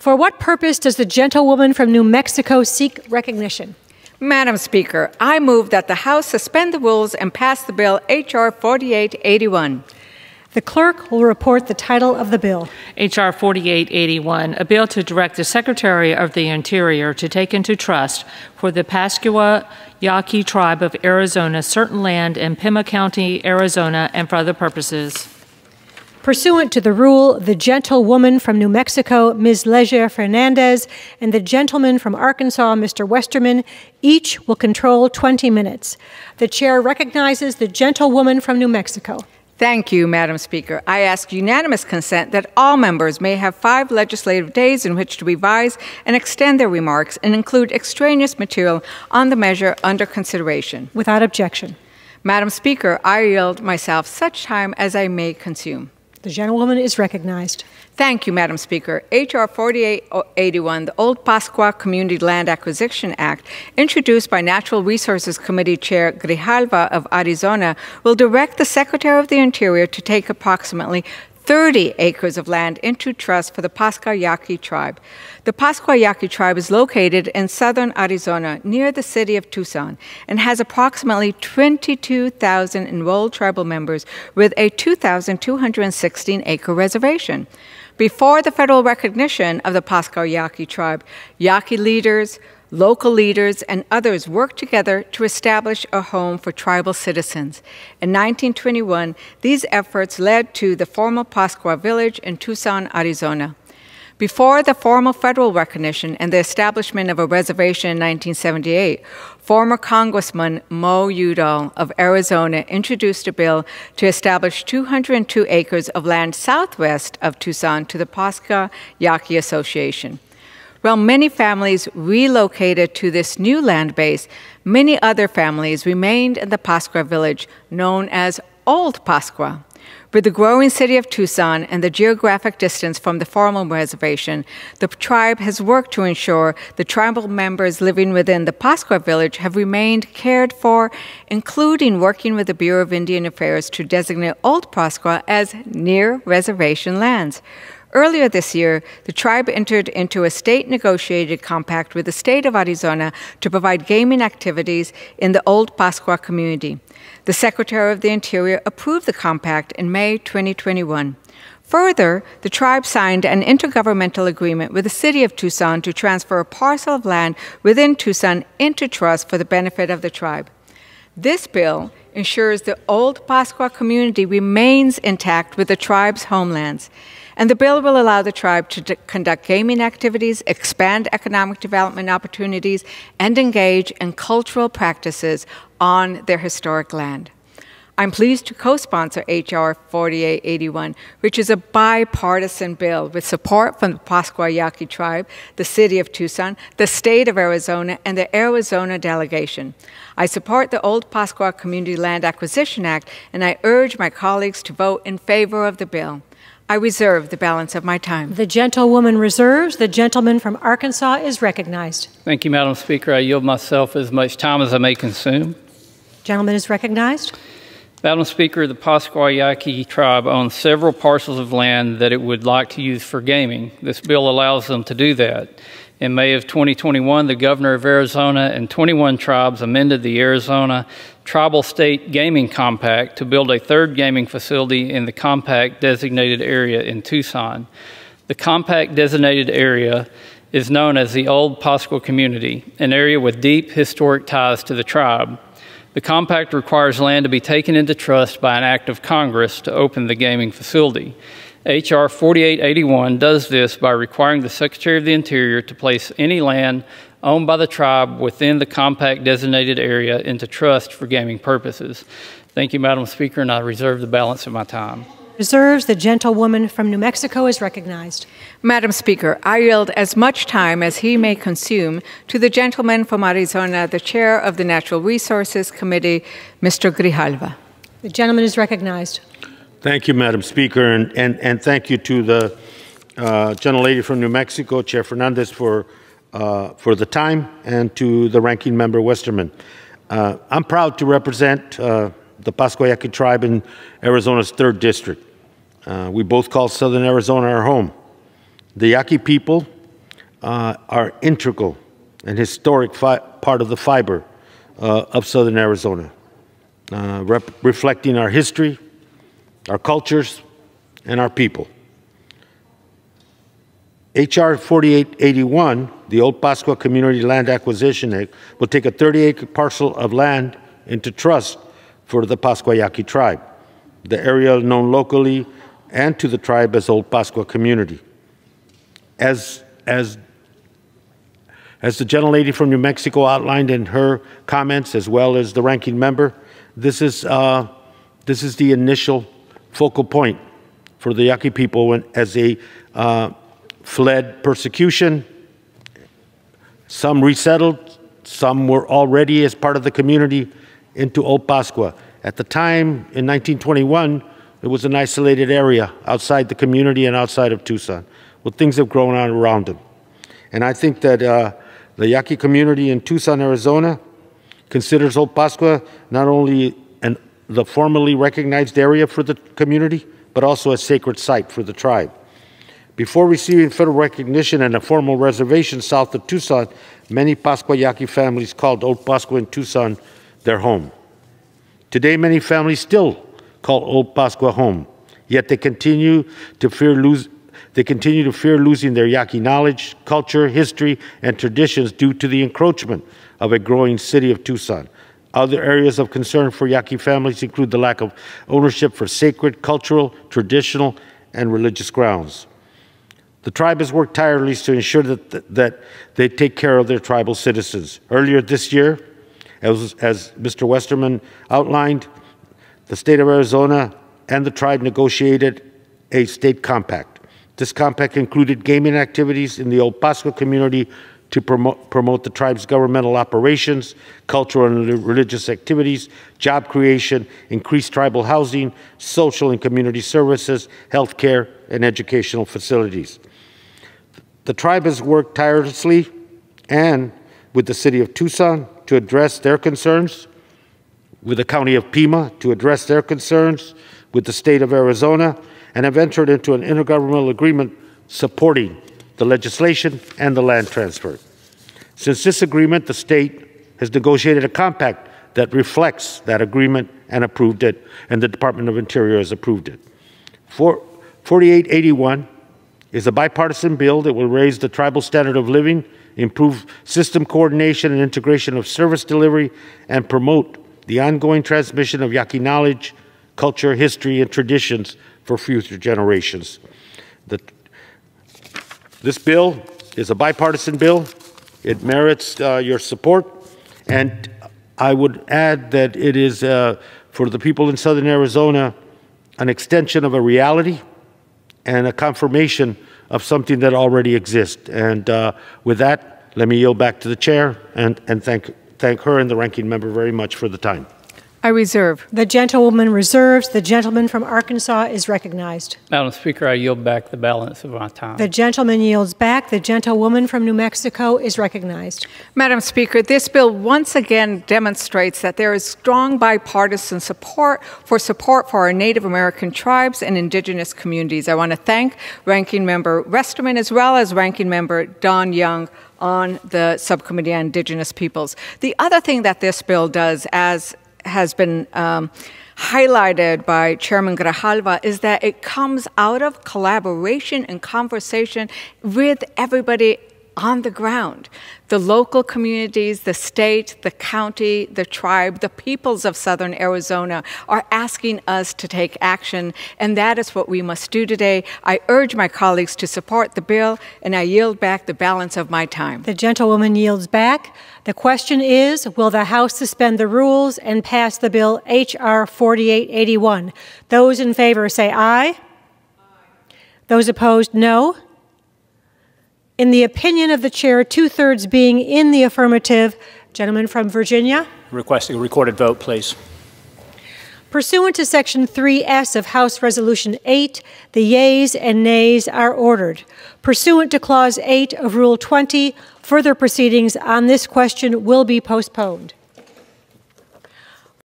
For what purpose does the gentlewoman from New Mexico seek recognition? Madam Speaker, I move that the House suspend the rules and pass the bill H.R. 4881. The clerk will report the title of the bill. H.R. 4881, a bill to direct the Secretary of the Interior to take into trust for the Pascua Yaqui tribe of Arizona certain land in Pima County, Arizona, and for other purposes. Pursuant to the rule, the gentlewoman from New Mexico, Ms. Leger Fernandez, and the gentleman from Arkansas, Mr. Westerman, each will control 20 minutes. The chair recognizes the gentlewoman from New Mexico. Thank you, Madam Speaker. I ask unanimous consent that all members may have five legislative days in which to revise and extend their remarks and include extraneous material on the measure under consideration. Without objection. Madam Speaker, I yield myself such time as I may consume. The gentlewoman is recognized. Thank you, Madam Speaker. H.R. 4881, the Old Pascua Community Land Acquisition Act, introduced by Natural Resources Committee Chair Grijalva of Arizona, will direct the Secretary of the Interior to take approximately 30 acres of land into trust for the Yaqui tribe. The Yaqui tribe is located in southern Arizona near the city of Tucson and has approximately 22,000 enrolled tribal members with a 2,216 acre reservation. Before the federal recognition of the Pascua Yaqui tribe, Yaqui leaders, local leaders, and others worked together to establish a home for tribal citizens. In 1921, these efforts led to the formal Pascua village in Tucson, Arizona. Before the formal federal recognition and the establishment of a reservation in 1978, former Congressman Mo Udall of Arizona introduced a bill to establish 202 acres of land southwest of Tucson to the Pascua Yaqui Association. While many families relocated to this new land base, many other families remained in the Pascua village known as Old Pascua. With the growing city of Tucson and the geographic distance from the formal reservation, the tribe has worked to ensure the tribal members living within the Pascua village have remained cared for, including working with the Bureau of Indian Affairs to designate Old Pascua as near reservation lands. Earlier this year, the tribe entered into a state negotiated compact with the state of Arizona to provide gaming activities in the Old Pascua community. The Secretary of the Interior approved the compact in May 2021. Further, the tribe signed an intergovernmental agreement with the city of Tucson to transfer a parcel of land within Tucson into trust for the benefit of the tribe. This bill ensures the Old Pascua community remains intact with the tribe's homelands and the bill will allow the tribe to conduct gaming activities, expand economic development opportunities, and engage in cultural practices on their historic land. I'm pleased to co sponsor H.R. 4881, which is a bipartisan bill with support from the Pascua Yaqui tribe, the city of Tucson, the state of Arizona, and the Arizona delegation. I support the Old Pascua Community Land Acquisition Act, and I urge my colleagues to vote in favor of the bill. I reserve the balance of my time. The gentlewoman reserves. The gentleman from Arkansas is recognized. Thank you, Madam Speaker. I yield myself as much time as I may consume. Gentleman is recognized. Madam Speaker, the Pascua Yaqui tribe owns several parcels of land that it would like to use for gaming. This bill allows them to do that. In May of 2021, the governor of Arizona and 21 tribes amended the Arizona Tribal State Gaming Compact to build a third gaming facility in the compact designated area in Tucson. The compact designated area is known as the Old Pascua Community, an area with deep historic ties to the tribe. The compact requires land to be taken into trust by an act of Congress to open the gaming facility. H.R. 4881 does this by requiring the Secretary of the Interior to place any land owned by the tribe within the compact designated area into trust for gaming purposes. Thank you, Madam Speaker, and I reserve the balance of my time. Reserves, the gentlewoman from New Mexico is recognized. Madam Speaker, I yield as much time as he may consume to the gentleman from Arizona, the chair of the Natural Resources Committee, Mr. Grijalva. The gentleman is recognized. Thank you, Madam Speaker, and, and, and thank you to the uh, gentlelady from New Mexico, Chair Fernandez, for, uh, for the time, and to the ranking member, Westerman. Uh, I'm proud to represent uh, the Pascua Yaqui tribe in Arizona's 3rd District. Uh, we both call Southern Arizona our home. The Yaqui people uh, are integral and historic part of the fiber of southern Arizona, reflecting our history, our cultures, and our people. H.R. 4881, the Old Pascua Community Land Acquisition Act, will take a 30 acre parcel of land into trust for the Pascua Yaqui tribe, the area known locally and to the tribe as Old Pascua Community. As, as, as the gentlelady from New Mexico outlined in her comments, as well as the ranking member, this is, uh, this is the initial focal point for the Yaqui people when, as they uh, fled persecution. Some resettled, some were already as part of the community into Old Pascua. At the time, in 1921, it was an isolated area outside the community and outside of Tucson. Well, things have grown on around them. And I think that uh, the Yaqui community in Tucson, Arizona, considers Old Pascua not only the formally recognized area for the community, but also a sacred site for the tribe. Before receiving federal recognition and a formal reservation south of Tucson, many Pascua Yaqui families called Old Pascua in Tucson their home. Today, many families still call Old Pascua home, yet they continue to fear lose, they continue to fear losing their Yaqui knowledge, culture, history, and traditions due to the encroachment of a growing city of Tucson. Other areas of concern for Yaqui families include the lack of ownership for sacred, cultural, traditional, and religious grounds. The tribe has worked tirelessly to ensure that, that they take care of their tribal citizens. Earlier this year, as, as Mr. Westerman outlined, the state of Arizona and the tribe negotiated a state compact. This compact included gaming activities in the Pascua community to promote, promote the tribe's governmental operations, cultural and religious activities, job creation, increased tribal housing, social and community services, health care, and educational facilities. The tribe has worked tirelessly and with the city of Tucson to address their concerns, with the county of Pima to address their concerns, with the state of Arizona, and have entered into an intergovernmental agreement supporting the legislation and the land transfer. Since this agreement, the state has negotiated a compact that reflects that agreement and approved it, and the Department of Interior has approved it. For 4881 is a bipartisan bill that will raise the tribal standard of living improve system coordination and integration of service delivery, and promote the ongoing transmission of Yaqui knowledge, culture, history, and traditions for future generations. The, this bill is a bipartisan bill. It merits uh, your support, and I would add that it is, uh, for the people in southern Arizona, an extension of a reality and a confirmation of something that already exists. And uh, with that, let me yield back to the chair and, and thank, thank her and the ranking member very much for the time. I reserve. The gentlewoman reserves. The gentleman from Arkansas is recognized. Madam Speaker, I yield back the balance of my time. The gentleman yields back. The gentlewoman from New Mexico is recognized. Madam Speaker, this bill once again demonstrates that there is strong bipartisan support for support for our Native American tribes and indigenous communities. I want to thank Ranking Member Westerman as well as Ranking Member Don Young on the Subcommittee on Indigenous Peoples. The other thing that this bill does, as has been um, highlighted by Chairman Grijalva is that it comes out of collaboration and conversation with everybody on the ground. The local communities, the state, the county, the tribe, the peoples of southern Arizona are asking us to take action, and that is what we must do today. I urge my colleagues to support the bill, and I yield back the balance of my time. The gentlewoman yields back. The question is Will the House suspend the rules and pass the bill H.R. 4881? Those in favor say aye. aye. Those opposed, no. In the opinion of the chair, two thirds being in the affirmative, gentleman from Virginia. Requesting a recorded vote, please. Pursuant to Section 3S of House Resolution 8, the yeas and nays are ordered. Pursuant to Clause 8 of Rule 20, further proceedings on this question will be postponed.